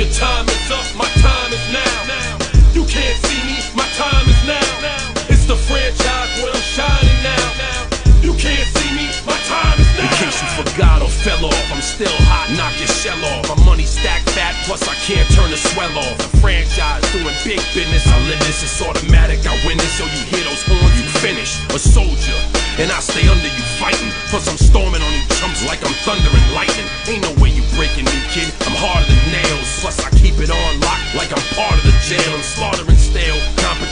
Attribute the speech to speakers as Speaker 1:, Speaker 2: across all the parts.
Speaker 1: Your time is up, my time is now. You can't see me, my time is now. It's the franchise where I'm shining now. You can't see me, my time is now. In case you forgot or fell off, I'm still hot, knock your shell off. My money stacked fat, plus I can't turn the swell off. The franchise doing big business, I live this, it's automatic. I win this, so you hear those horns, you finish A soldier, and I stay under you fighting. Plus I'm storming on you chumps like I'm thunder and lightning. Ain't no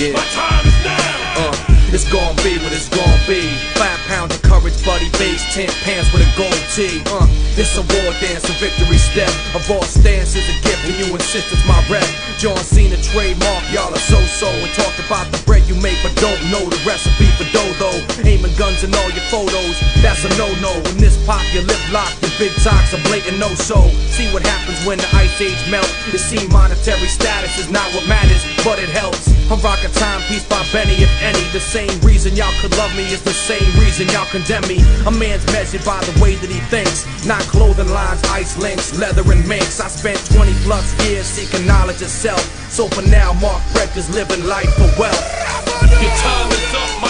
Speaker 1: Yeah. my time is now.
Speaker 2: Uh, it's gon' be what it's gon' be. Five pounds of courage, buddy base, ten pants with a gold tee. Uh, it's a war dance, a victory step. A raw stance is a gift when you insist it's my rep. John Cena trademark, y'all are so-so and talk about the bread you make, but don't know the recipe for dodo. Aiming guns in all your photos, that's a no-no. When this pop, your lip lock, your big talks a blatant no-so. See what happens when the ice age melt. You see, monetary status is not what matters, but it helps. I'm rocking timepiece by Benny, if any. The same reason y'all could love me is the same reason y'all condemn me. A man's measured by the way that he thinks, not clothing lines, ice links, leather and minks. I spent 20 plus years seeking knowledge of self. So for now, Mark Breck is living life for wealth.
Speaker 1: Your time is